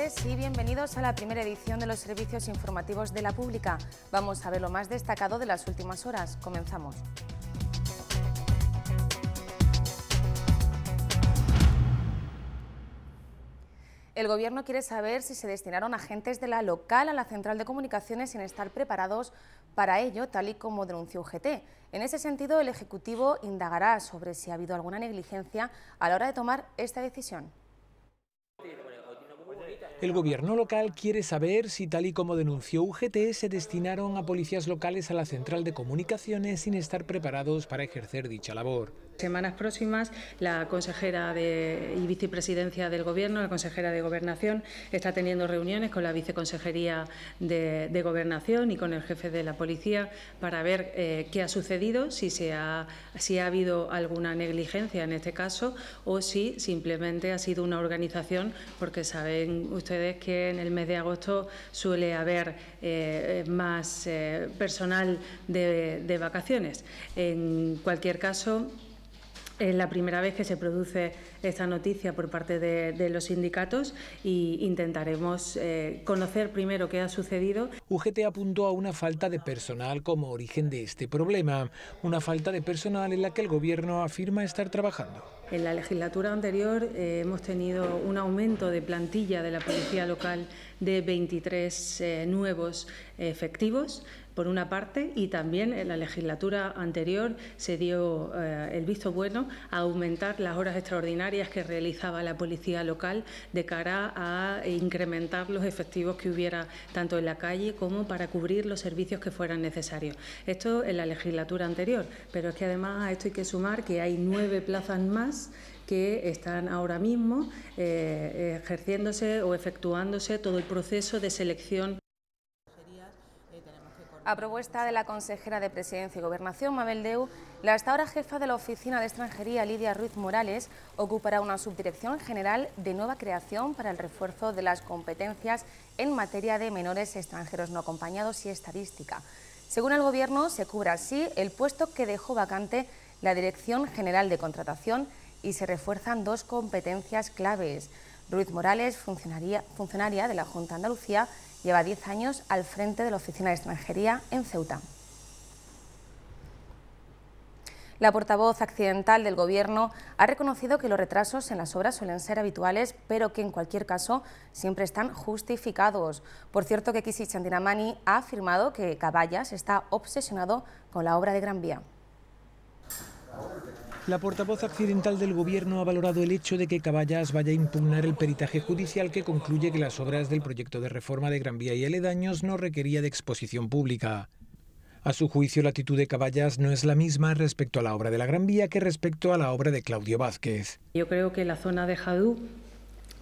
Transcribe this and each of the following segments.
Tardes y bienvenidos a la primera edición de los servicios informativos de la pública. Vamos a ver lo más destacado de las últimas horas. Comenzamos. El Gobierno quiere saber si se destinaron agentes de la local a la central de comunicaciones sin estar preparados para ello, tal y como denunció UGT. En ese sentido, el Ejecutivo indagará sobre si ha habido alguna negligencia a la hora de tomar esta decisión. El gobierno local quiere saber si, tal y como denunció UGT, se destinaron a policías locales a la central de comunicaciones sin estar preparados para ejercer dicha labor. Semanas próximas, la consejera de, y vicepresidencia del Gobierno, la consejera de Gobernación, está teniendo reuniones con la viceconsejería de, Gobernación y con el jefe de la policía para ver eh, qué ha sucedido, si, se ha, si ha habido alguna negligencia en este caso o si simplemente ha sido una organización, porque saben ustedes que en el mes de agosto suele haber eh, más eh, personal de, de vacaciones. En cualquier caso, es la primera vez que se produce esta noticia por parte de, los sindicatos e intentaremos eh, conocer primero qué ha sucedido. UGT apuntó a una falta de personal como origen de este problema, una falta de personal en la que el Gobierno afirma estar trabajando. En la legislatura anterior eh, hemos tenido un aumento de plantilla de la Policía Local de 23 eh, nuevos efectivos por una parte, y también en la legislatura anterior se dio eh, el visto bueno a aumentar las horas extraordinarias que realizaba la policía local de cara a incrementar los efectivos que hubiera tanto en la calle como para cubrir los servicios que fueran necesarios. Esto en la legislatura anterior, pero es que además a esto hay que sumar que hay nueve plazas más que están ahora mismo eh, ejerciéndose o efectuándose todo el proceso de selección a propuesta de la consejera de Presidencia y Gobernación, Mabel Deu, la hasta ahora jefa de la Oficina de Extranjería, Lidia Ruiz Morales, ocupará una subdirección general de nueva creación para el refuerzo de las competencias en materia de menores extranjeros no acompañados y estadística. Según el Gobierno, se cubre así el puesto que dejó vacante la Dirección General de Contratación y se refuerzan dos competencias claves. Ruiz Morales, funcionaria, funcionaria de la Junta de Andalucía, Lleva 10 años al frente de la Oficina de Extranjería en Ceuta. La portavoz accidental del Gobierno ha reconocido que los retrasos en las obras suelen ser habituales, pero que en cualquier caso siempre están justificados. Por cierto que Kisi Chandinamani ha afirmado que Caballas está obsesionado con la obra de Gran Vía. La portavoz accidental del Gobierno ha valorado el hecho de que Caballas vaya a impugnar el peritaje judicial que concluye que las obras del proyecto de reforma de Gran Vía y aledaños no requería de exposición pública. A su juicio, la actitud de Caballas no es la misma respecto a la obra de la Gran Vía que respecto a la obra de Claudio Vázquez. Yo creo que la zona de Jadú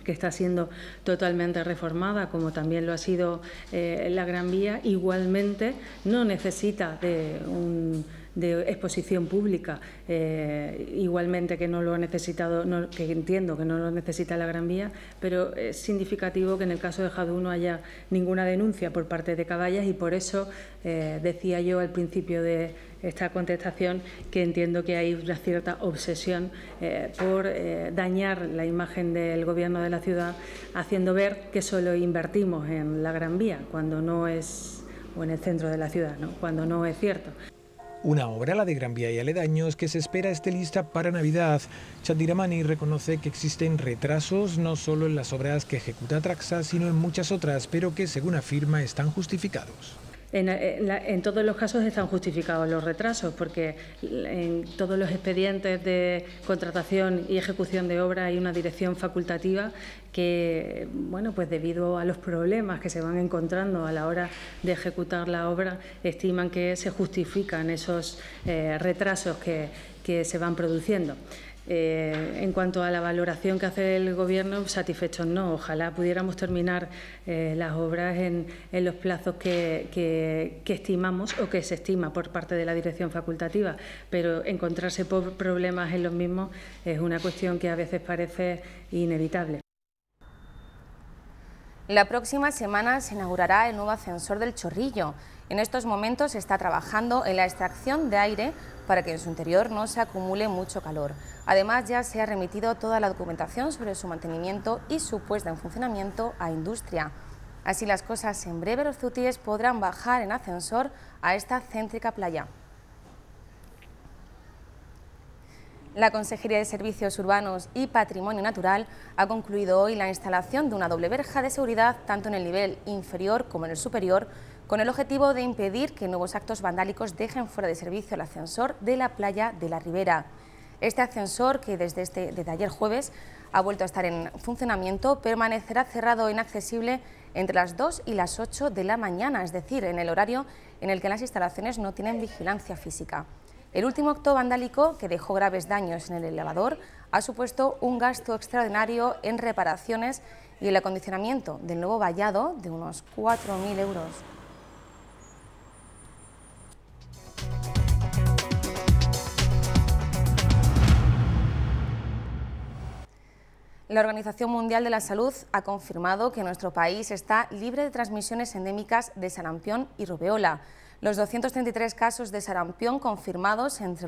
que está siendo totalmente reformada, como también lo ha sido eh, la Gran Vía, igualmente no necesita de un de exposición pública, eh, igualmente que no lo ha necesitado, que entiendo que no lo necesita la Gran Vía, pero es significativo que en el caso de Jadú no haya ninguna denuncia por parte de Caballas y por eso eh, decía yo al principio de esta contestación que entiendo que hay una cierta obsesión eh, por dañar la imagen del Gobierno de la ciudad, haciendo ver que solo invertimos en la Gran Vía, cuando no es, o en el centro de la ciudad, ¿no? cuando no es cierto. Una obra, la de Gran Vía y aledaños, que se espera esté lista para Navidad. Chandiramani reconoce que existen retrasos no solo en las obras que ejecuta Traxa, sino en muchas otras, pero que, según afirma, están justificados. En, todos los casos están justificados los retrasos, porque en todos los expedientes de contratación y ejecución de obra hay una dirección facultativa que, bueno, pues debido a los problemas que se van encontrando a la hora de ejecutar la obra, estiman que se justifican esos eh, retrasos que se van produciendo. Eh, en cuanto a la valoración que hace el Gobierno, satisfechos no. Ojalá pudiéramos terminar eh, las obras en, los plazos que, estimamos o que se estima por parte de la Dirección Facultativa, pero encontrarse problemas en los mismos es una cuestión que a veces parece inevitable. La próxima semana se inaugurará el nuevo ascensor del Chorrillo. En estos momentos se está trabajando en la extracción de aire para que en su interior no se acumule mucho calor. Además, ya se ha remitido toda la documentación sobre su mantenimiento y su puesta en funcionamiento a industria. Así las cosas, en breve los zutíes podrán bajar en ascensor a esta céntrica playa. La Consejería de Servicios Urbanos y Patrimonio Natural ha concluido hoy la instalación de una doble verja de seguridad tanto en el nivel inferior como en el superior, con el objetivo de impedir que nuevos actos vandálicos dejen fuera de servicio el ascensor de la playa de la Ribera. Este ascensor, que desde, este, desde ayer jueves ha vuelto a estar en funcionamiento, permanecerá cerrado e inaccesible entre las 2 y las 8 de la mañana, es decir, en el horario en el que las instalaciones no tienen vigilancia física. El último acto vandálico, que dejó graves daños en el elevador, ha supuesto un gasto extraordinario en reparaciones y el acondicionamiento del nuevo vallado de unos 4.000 euros. La Organización Mundial de la Salud ha confirmado que nuestro país está libre de transmisiones endémicas de sarampión y rubeola. Los 233 casos de sarampión confirmados entre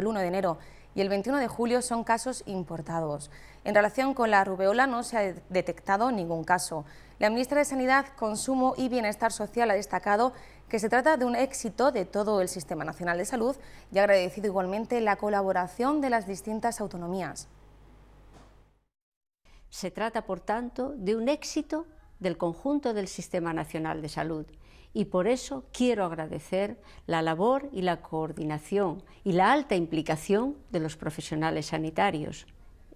el 1 de enero y el 21 de julio son casos importados. En relación con la rubeola no se ha detectado ningún caso. La ministra de Sanidad, Consumo y Bienestar Social ha destacado que se trata de un éxito de todo el Sistema Nacional de Salud y ha agradecido igualmente la colaboración de las distintas autonomías. Se trata, por tanto, de un éxito del conjunto del Sistema Nacional de Salud y por eso quiero agradecer la labor y la coordinación y la alta implicación de los profesionales sanitarios,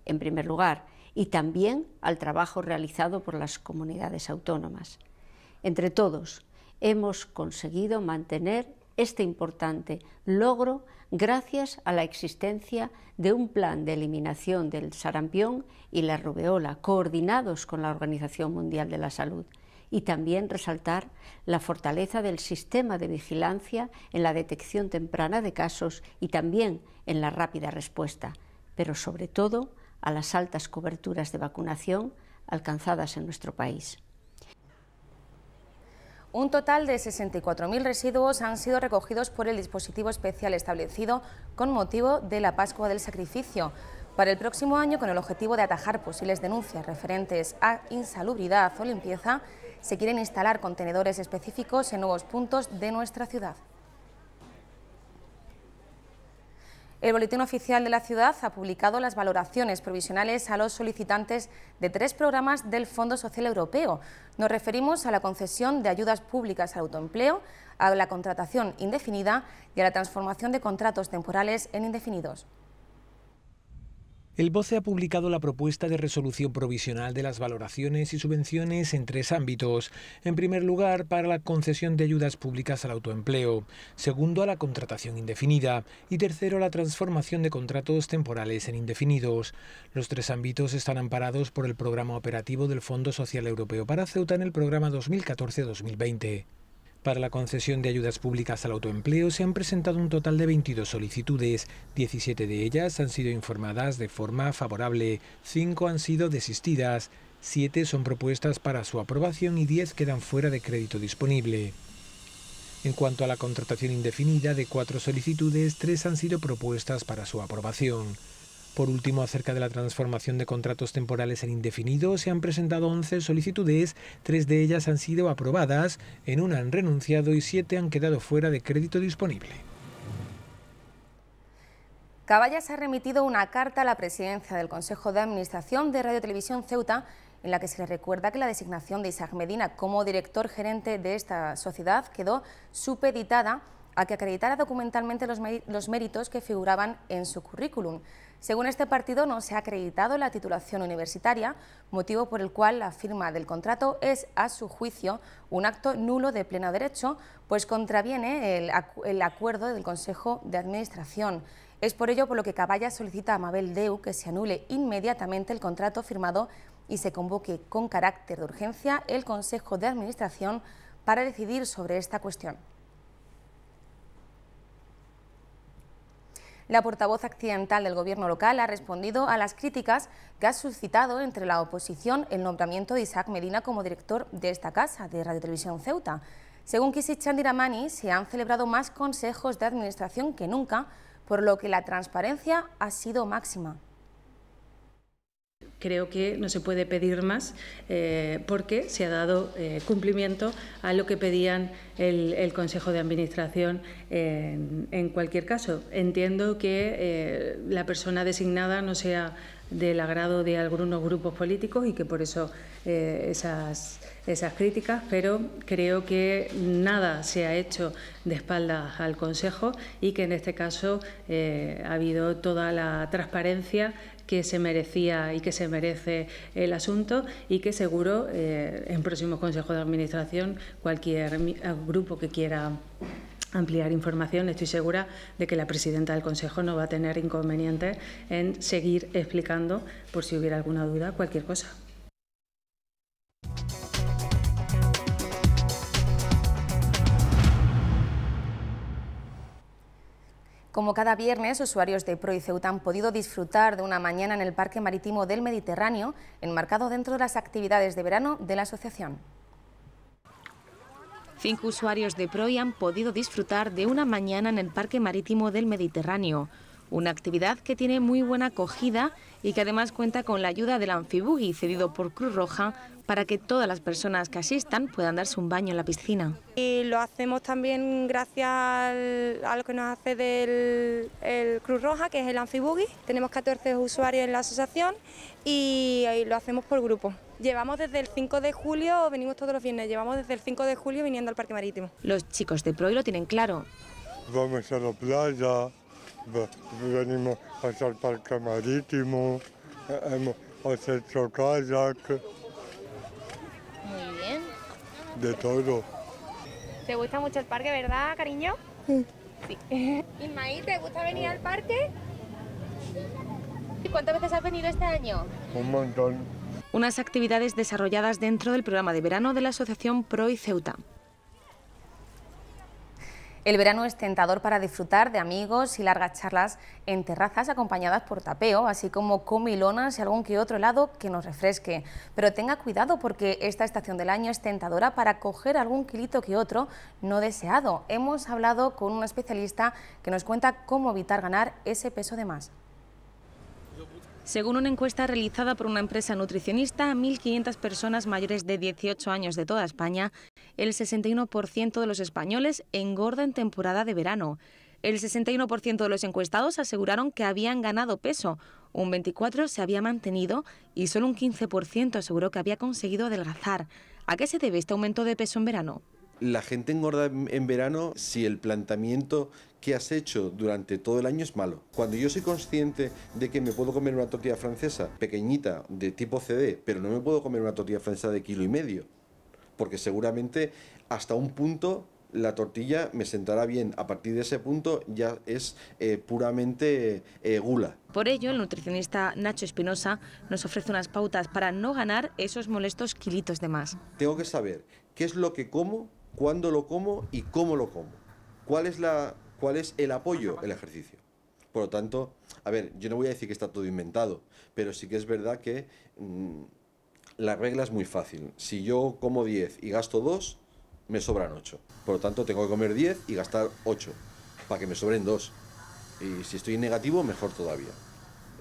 en primer lugar, y también al trabajo realizado por las comunidades autónomas. Entre todos, hemos conseguido mantener este importante logro gracias a la existencia de un plan de eliminación del sarampión y la rubeola coordinados con la Organización Mundial de la Salud y también resaltar la fortaleza del sistema de vigilancia en la detección temprana de casos y también en la rápida respuesta, pero sobre todo a las altas coberturas de vacunación alcanzadas en nuestro país. Un total de 64.000 residuos han sido recogidos por el dispositivo especial establecido con motivo de la Pascua del Sacrificio. Para el próximo año, con el objetivo de atajar posibles denuncias referentes a insalubridad o limpieza, se quieren instalar contenedores específicos en nuevos puntos de nuestra ciudad. El Boletín Oficial de la Ciudad ha publicado las valoraciones provisionales a los solicitantes de tres programas del Fondo Social Europeo. Nos referimos a la concesión de ayudas públicas al autoempleo, a la contratación indefinida y a la transformación de contratos temporales en indefinidos. El BOCE ha publicado la propuesta de resolución provisional de las valoraciones y subvenciones en tres ámbitos. En primer lugar, para la concesión de ayudas públicas al autoempleo. Segundo, a la contratación indefinida. Y tercero, a la transformación de contratos temporales en indefinidos. Los tres ámbitos están amparados por el programa operativo del Fondo Social Europeo para Ceuta en el programa 2014-2020. Para la concesión de ayudas públicas al autoempleo se han presentado un total de 22 solicitudes. 17 de ellas han sido informadas de forma favorable, 5 han sido desistidas, 7 son propuestas para su aprobación y 10 quedan fuera de crédito disponible. En cuanto a la contratación indefinida de cuatro solicitudes, tres han sido propuestas para su aprobación. Por último, acerca de la transformación de contratos temporales en indefinidos, se han presentado 11 solicitudes, tres de ellas han sido aprobadas, en una han renunciado y siete han quedado fuera de crédito disponible. Caballas ha remitido una carta a la presidencia del Consejo de Administración de Radio Televisión Ceuta en la que se le recuerda que la designación de Isaac Medina como director gerente de esta sociedad quedó supeditada a que acreditara documentalmente los, méritos que figuraban en su currículum. Según este partido, no se ha acreditado la titulación universitaria, motivo por el cual la firma del contrato es, a su juicio, un acto nulo de pleno derecho, pues contraviene el, acuerdo del Consejo de Administración. Es por ello por lo que Caballa solicita a Mabel Deu que se anule inmediatamente el contrato firmado y se convoque con carácter de urgencia el Consejo de Administración para decidir sobre esta cuestión. La portavoz accidental del Gobierno local ha respondido a las críticas que ha suscitado entre la oposición el nombramiento de Isaac Medina como director de esta casa, de Radio Televisión Ceuta. Según Kisit Chandiramani, se han celebrado más consejos de administración que nunca, por lo que la transparencia ha sido máxima creo que no se puede pedir más eh, porque se ha dado eh, cumplimiento a lo que pedían el, Consejo de Administración en, cualquier caso. Entiendo que eh, la persona designada no sea del agrado de algunos grupos políticos y que por eso esas, esas críticas, pero creo que nada se ha hecho de espaldas al Consejo y que en este caso ha habido toda la transparencia que se merecía y que se merece el asunto y que seguro eh, en próximo Consejo de Administración cualquier grupo que quiera ampliar información, estoy segura de que la presidenta del Consejo no va a tener inconveniente en seguir explicando, por si hubiera alguna duda, cualquier cosa. Como cada viernes, usuarios de Pro Ceuta han podido disfrutar de una mañana en el Parque Marítimo del Mediterráneo, enmarcado dentro de las actividades de verano de la asociación. Cinco usuarios de Proy han podido disfrutar de una mañana en el Parque Marítimo del Mediterráneo, una actividad que tiene muy buena acogida y que además cuenta con la ayuda del Amfibugui cedido por Cruz Roja para que todas las personas que asistan puedan darse un baño en la piscina. Y lo hacemos también gracias a lo que nos hace del el Cruz Roja, que es el Amfibugui. Tenemos 14 usuarios en la asociación y, lo hacemos por grupo. Llevamos desde el 5 de julio, venimos todos los viernes, llevamos desde el 5 de julio viniendo al Parque Marítimo. Los chicos de Proy lo tienen claro. Vamos a la playa, venimos al Parque Marítimo, hemos hecho kayak de todo. ¿Te gusta mucho el parque, verdad, cariño? Sí. sí. Ismaí, ¿te gusta venir al parque? ¿Y cuántas veces has venido este año? Un montón. Unas actividades desarrolladas dentro del programa de verano de la Asociación Pro y Ceuta. El verano es tentador para disfrutar de amigos y largas charlas en terrazas acompañadas por tapeo, así como comilonas y algún que otro helado que nos refresque. Pero tenga cuidado porque esta estación del año es tentadora para coger algún kilito que otro no deseado. Hemos hablado con un especialista que nos cuenta cómo evitar ganar ese peso de más. Según una encuesta realizada por una empresa nutricionista a 1.500 personas mayores de 18 años de toda España, el 61% de los españoles engorda en temporada de verano. El 61% de los encuestados aseguraron que habían ganado peso, un 24% se había mantenido y solo un 15% aseguró que había conseguido adelgazar. ¿A qué se debe este aumento de peso en verano? la gente engorda en verano si el planteamiento que has hecho durante todo el año es malo. Cuando yo soy consciente de que me puedo comer una tortilla francesa pequeñita de tipo CD, pero no me puedo comer una tortilla francesa de kilo y medio, porque seguramente hasta un punto la tortilla me sentará bien. A partir de ese punto ya es eh, puramente eh, gula. Por ello, el nutricionista Nacho Espinosa nos ofrece unas pautas para no ganar esos molestos kilitos de más. Tengo que saber qué es lo que como cuándo lo como y cómo lo como. ¿Cuál es, la, cuál es el apoyo? El ejercicio. Por lo tanto, a ver, yo no voy a decir que está todo inventado, pero sí que es verdad que mm, la regla es muy fácil. Si yo como 10 y gasto 2, me sobran 8. Por lo tanto, tengo que comer 10 y gastar 8 para que me sobren 2. Y si estoy en negativo, mejor todavía.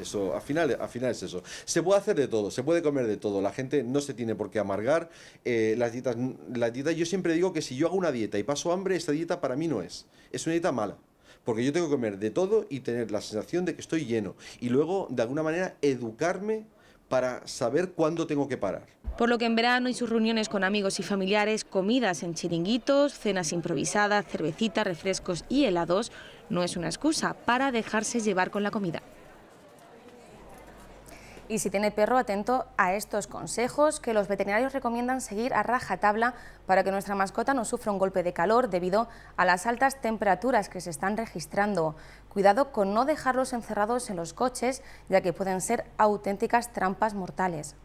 Eso, al final, al final es eso. Se puede hacer de todo, se puede comer de todo. La gente no se tiene por qué amargar. Eh, las dietas, la dieta, yo siempre digo que si yo hago una dieta y paso hambre, esta dieta para mí no es. Es una dieta mala. Porque yo tengo que comer de todo y tener la sensación de que estoy lleno. Y luego, de alguna manera, educarme para saber cuándo tengo que parar. Por lo que en verano y sus reuniones con amigos y familiares, comidas en chiringuitos, cenas improvisadas, cervecitas, refrescos y helados, no es una excusa para dejarse llevar con la comida. Y si tiene perro, atento a estos consejos que los veterinarios recomiendan seguir a rajatabla para que nuestra mascota no sufra un golpe de calor debido a las altas temperaturas que se están registrando. Cuidado con no dejarlos encerrados en los coches, ya que pueden ser auténticas trampas mortales.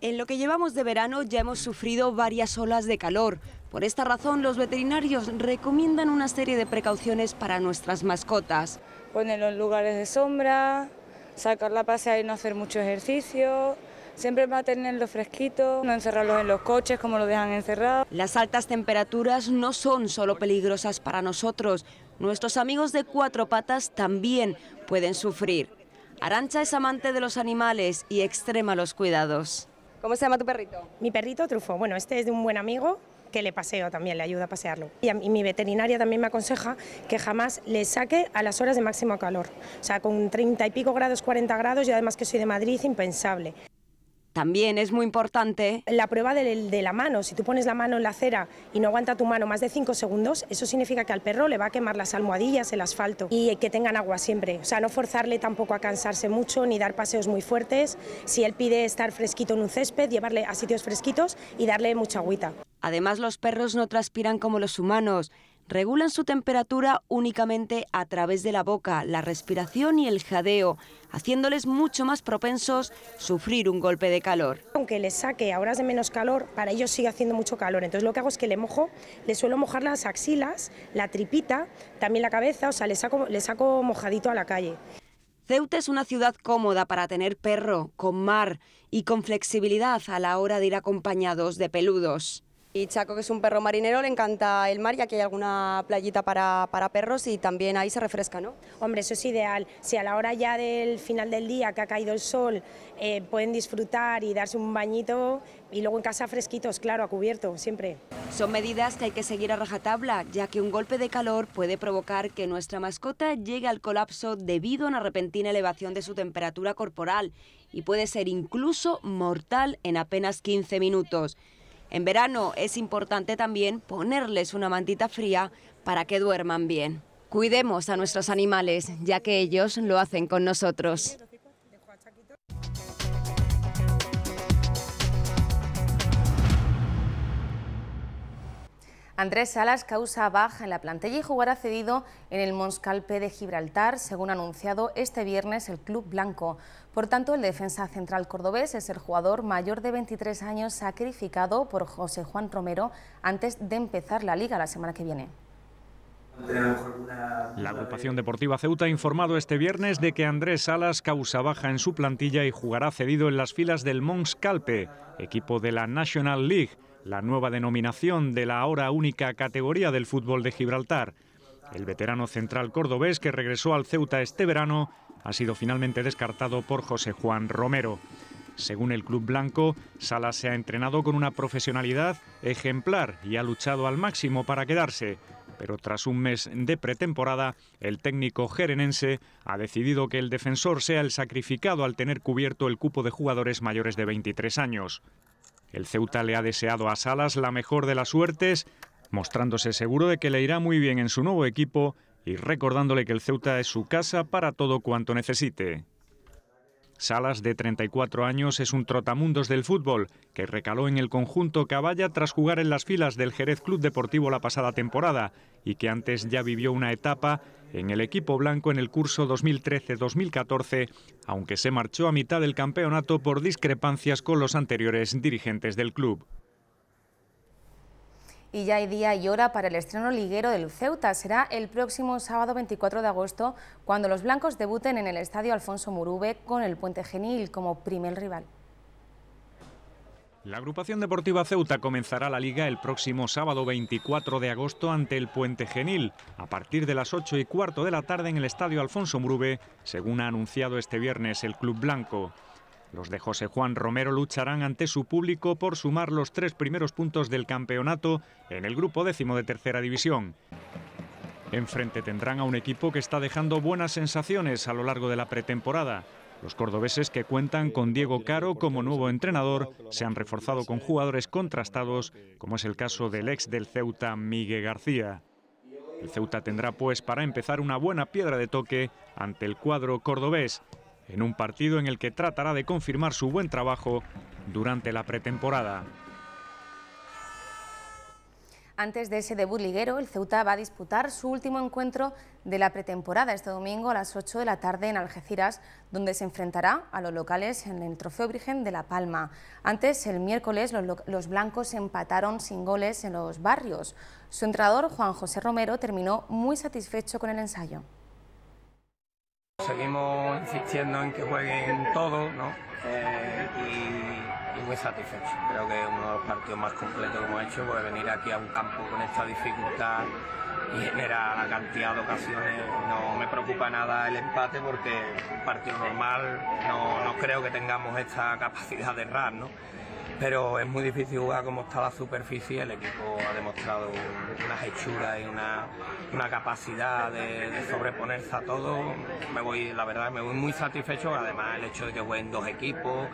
En lo que llevamos de verano ya hemos sufrido varias olas de calor. Por esta razón, los veterinarios recomiendan una serie de precauciones para nuestras mascotas. Ponerlos en lugares de sombra, sacarla a pasear y no hacer mucho ejercicio, siempre mantenerlos fresquitos, no encerrarlos en los coches como lo dejan encerrados. Las altas temperaturas no son solo peligrosas para nosotros, nuestros amigos de cuatro patas también pueden sufrir. Arancha es amante de los animales y extrema los cuidados. ¿Cómo se llama tu perrito? Mi perrito Trufo. Bueno, este es de un buen amigo que le paseo también, le ayuda a pasearlo. Y, a, mi veterinaria también me aconseja que jamás le saque a las horas de máximo calor. O sea, con 30 y pico grados, 40 grados, y además que soy de Madrid, impensable. También es muy importante la prueba de, la mano. Si tú pones la mano en la acera y no aguanta tu mano más de 5 segundos, eso significa que al perro le va a quemar las almohadillas, el asfalto y que tengan agua siempre. O sea, no forzarle tampoco a cansarse mucho ni dar paseos muy fuertes. Si él pide estar fresquito en un césped, llevarle a sitios fresquitos y darle mucha agüita. Además, los perros no transpiran como los humanos regulan su temperatura únicamente a través de la boca, la respiración y el jadeo, haciéndoles mucho más propensos a sufrir un golpe de calor. Aunque les saque a horas de menos calor, para ellos sigue haciendo mucho calor. Entonces lo que hago es que le mojo, le suelo mojar las axilas, la tripita, también la cabeza, o sea, le saco, le saco mojadito a la calle. Ceuta es una ciudad cómoda para tener perro, con mar y con flexibilidad a la hora de ir acompañados de peludos. Y Chaco, que es un perro marinero, le encanta el mar y aquí hay alguna playita para, para, perros y también ahí se refresca, ¿no? Hombre, eso es ideal. Si a la hora ya del final del día que ha caído el sol eh, pueden disfrutar y darse un bañito y luego en casa fresquitos, claro, a cubierto, siempre. Son medidas que hay que seguir a rajatabla, ya que un golpe de calor puede provocar que nuestra mascota llegue al colapso debido a una repentina elevación de su temperatura corporal y puede ser incluso mortal en apenas 15 minutos. En verano es importante también ponerles una mantita fría para que duerman bien. Cuidemos a nuestros animales, ya que ellos lo hacen con nosotros. Andrés Salas causa baja en la plantilla y jugará cedido en el Monscalpe de Gibraltar, según anunciado este viernes el Club Blanco. Por tanto, el defensa central cordobés es el jugador mayor de 23 años sacrificado por José Juan Romero antes de empezar la liga la semana que viene. La agrupación deportiva Ceuta ha informado este viernes de que Andrés Salas causa baja en su plantilla y jugará cedido en las filas del Monscalpe, equipo de la National League la nueva denominación de la ahora única categoría del fútbol de Gibraltar. El veterano central cordobés que regresó al Ceuta este verano ha sido finalmente descartado por José Juan Romero. Según el club blanco, Salas se ha entrenado con una profesionalidad ejemplar y ha luchado al máximo para quedarse. Pero tras un mes de pretemporada, el técnico jerenense ha decidido que el defensor sea el sacrificado al tener cubierto el cupo de jugadores mayores de 23 años. El Ceuta le ha deseado a Salas la mejor de las suertes, mostrándose seguro de que le irá muy bien en su nuevo equipo y recordándole que el Ceuta es su casa para todo cuanto necesite. Salas, de 34 años, es un trotamundos del fútbol, que recaló en el conjunto Caballa tras jugar en las filas del Jerez Club Deportivo la pasada temporada y que antes ya vivió una etapa en el equipo blanco en el curso 2013-2014, aunque se marchó a mitad del campeonato por discrepancias con los anteriores dirigentes del club. Y ya hay día y hora para el estreno liguero del Ceuta. Será el próximo sábado 24 de agosto cuando los blancos debuten en el Estadio Alfonso Murube con el Puente Genil como primer rival. La agrupación deportiva Ceuta comenzará la liga el próximo sábado 24 de agosto ante el Puente Genil, a partir de las 8 y cuarto de la tarde en el Estadio Alfonso Murube, según ha anunciado este viernes el Club Blanco. Los de José Juan Romero lucharán ante su público por sumar los tres primeros puntos del campeonato en el grupo décimo de tercera división. Enfrente tendrán a un equipo que está dejando buenas sensaciones a lo largo de la pretemporada. Los cordobeses que cuentan con Diego Caro como nuevo entrenador se han reforzado con jugadores contrastados, como es el caso del ex del Ceuta, Miguel García. El Ceuta tendrá pues para empezar una buena piedra de toque ante el cuadro cordobés, en un partido en el que tratará de confirmar su buen trabajo durante la pretemporada. Antes de ese debut liguero, el Ceuta va a disputar su último encuentro de la pretemporada este domingo a las 8 de la tarde en Algeciras, donde se enfrentará a los locales en el Trofeo Virgen de La Palma. Antes, el miércoles, los, blancos empataron sin goles en los barrios. Su entrenador, Juan José Romero, terminó muy satisfecho con el ensayo. Seguimos insistiendo en que jueguen todos ¿no? Eh, y, muy satisfechos. Creo que es uno de los partidos más completos que hemos hecho, porque venir aquí a un campo con esta dificultad y genera la cantidad de ocasiones. No me preocupa nada el empate porque un partido normal no, no creo que tengamos esta capacidad de errar, ¿no? Pero es muy difícil jugar como está la superficie. El equipo ha demostrado unas hechuras y una, una capacidad de, sobreponerse a todo. Me voy, la verdad, me voy muy satisfecho. Además, el hecho de que jueguen dos equipos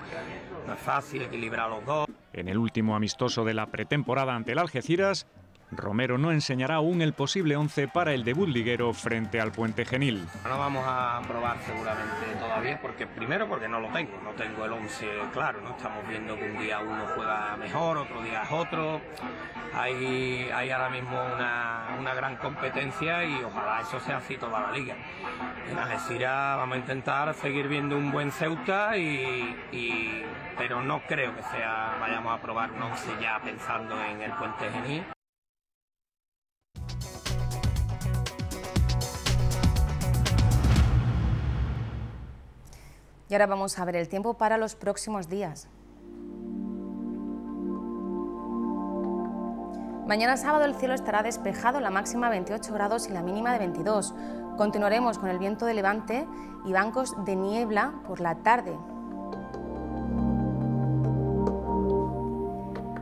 no es fácil equilibrar los dos. En el último amistoso de la pretemporada ante el Algeciras, Romero no enseñará aún el posible 11 para el debut liguero frente al Puente Genil. No vamos a probar seguramente todavía, porque primero porque no lo tengo, no tengo el 11 claro, ¿no? Estamos viendo que un día uno juega mejor, otro día es otro. Hay, hay ahora mismo una, una gran competencia y ojalá eso sea así toda la liga. En Algeciras vamos a intentar seguir viendo un buen Ceuta y, y pero no creo que sea vayamos a probar un 11 ya pensando en el Puente Genil. Y ahora vamos a ver el tiempo para los próximos días. Mañana sábado el cielo estará despejado, la máxima 28 grados y la mínima de 22. Continuaremos con el viento de levante y bancos de niebla por la tarde.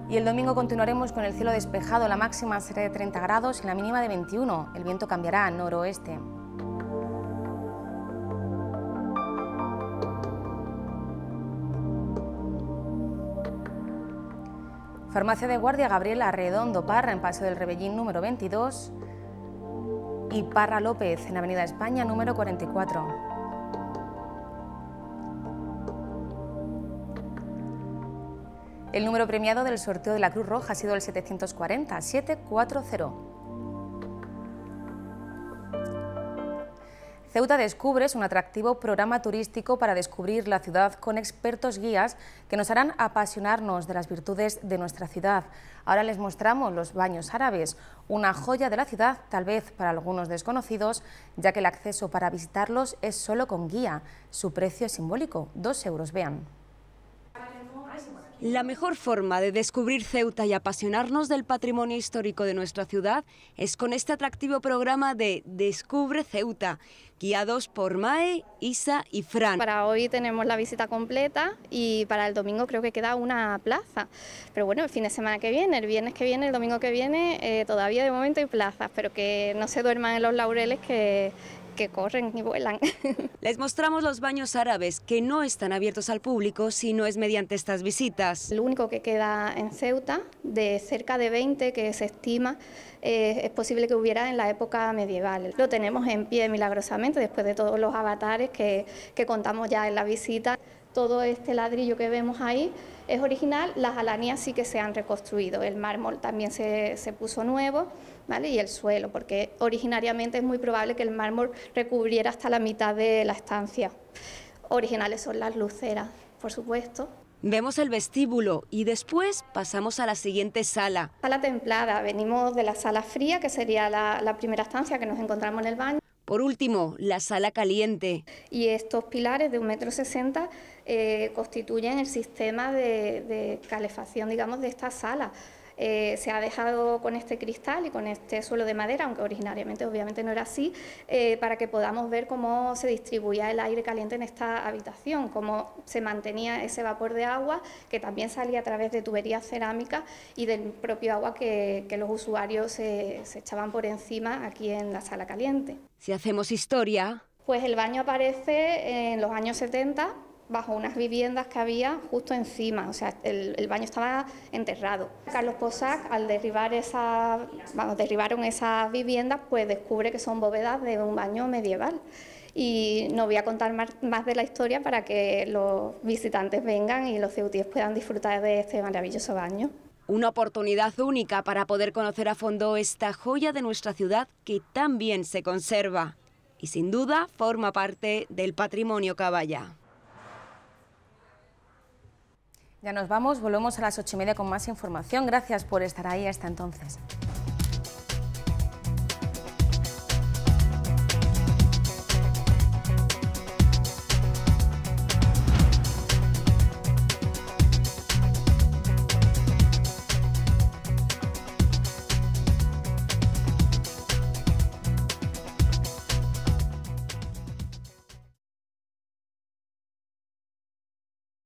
Y el domingo continuaremos con el cielo despejado, la máxima será de 30 grados y la mínima de 21. El viento cambiará a noroeste. Farmacia de Guardia Gabriela Redondo Parra en Paseo del Rebellín número 22 y Parra López en Avenida España número 44. El número premiado del sorteo de la Cruz Roja ha sido el 740 Ceuta Descubre es un atractivo programa turístico para descubrir la ciudad con expertos guías que nos harán apasionarnos de las virtudes de nuestra ciudad. Ahora les mostramos los baños árabes, una joya de la ciudad, tal vez para algunos desconocidos, ya que el acceso para visitarlos es solo con guía. Su precio es simbólico, dos euros, vean. La mejor forma de descubrir Ceuta y apasionarnos del patrimonio histórico de nuestra ciudad es con este atractivo programa de Descubre Ceuta, guiados por Mae, Isa y Fran. Para hoy tenemos la visita completa y para el domingo creo que queda una plaza. Pero bueno, el fin de semana que viene, el viernes que viene, el domingo que viene, eh, todavía de momento hay plazas, pero que no se duerman en los laureles que que corren y vuelan. Les mostramos los baños árabes que no están abiertos al público si no es mediante estas visitas. Lo único que queda en Ceuta, de cerca de 20 que se estima, eh, es posible que hubiera en la época medieval. Lo tenemos en pie milagrosamente después de todos los avatares que, que contamos ya en la visita. Todo este ladrillo que vemos ahí es original, las alanías sí que se han reconstruido, el mármol también se, se puso nuevo ¿vale? y el suelo, porque originariamente es muy probable que el mármol recubriera hasta la mitad de la estancia. Originales son las luceras, por supuesto. Vemos el vestíbulo y después pasamos a la siguiente sala. Sala templada, venimos de la sala fría, que sería la, la primera estancia que nos encontramos en el baño. Por último, la sala caliente. Y estos pilares de un metro sesenta eh, constituyen el sistema de, de, calefacción, digamos, de esta sala. Eh, se ha dejado con este cristal y con este suelo de madera, aunque originariamente obviamente no era así, eh, para que podamos ver cómo se distribuía el aire caliente en esta habitación, cómo se mantenía ese vapor de agua que también salía a través de tuberías cerámicas y del propio agua que, que los usuarios se, se echaban por encima aquí en la sala caliente. Si hacemos historia... Pues el baño aparece en los años 70 bajo unas viviendas que había justo encima, o sea, el, baño estaba enterrado. Carlos Posac, al derribar esa, vamos, derribaron esas viviendas, pues descubre que son bóvedas de un baño medieval. Y no voy a contar más, más, de la historia para que los visitantes vengan y los ceutíes puedan disfrutar de este maravilloso baño. Una oportunidad única para poder conocer a fondo esta joya de nuestra ciudad que tan bien se conserva y sin duda forma parte del patrimonio caballa. Ya nos vamos, volvemos a las ocho y media con más información. Gracias por estar ahí hasta entonces.